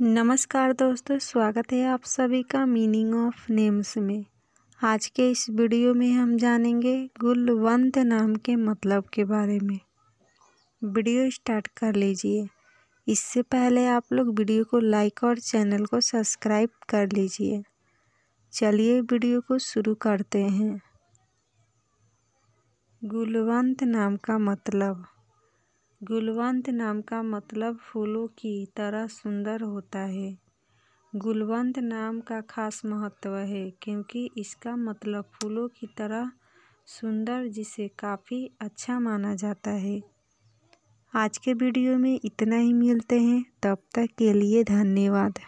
नमस्कार दोस्तों, स्वागत है आप सभी का मीनिंग ऑफ़ नेम्स में। आज के इस वीडियो में हम जानेंगे गुलवंत नाम के मतलब के बारे में। वीडियो स्टार्ट कर लीजिए। इससे पहले आप लोग वीडियो को लाइक और चैनल को सब्सक्राइब कर लीजिए। चलिए वीडियो को शुरू करते हैं। गुलवंत नाम का मतलब। गुलवंत नाम का मतलब फूलों की तरह सुंदर होता है। गुलवंत नाम का खास महत्व है क्योंकि इसका मतलब फूलों की तरह सुंदर, जिसे काफ़ी अच्छा माना जाता है। आज के वीडियो में इतना ही, मिलते हैं, तब तक के लिए धन्यवाद।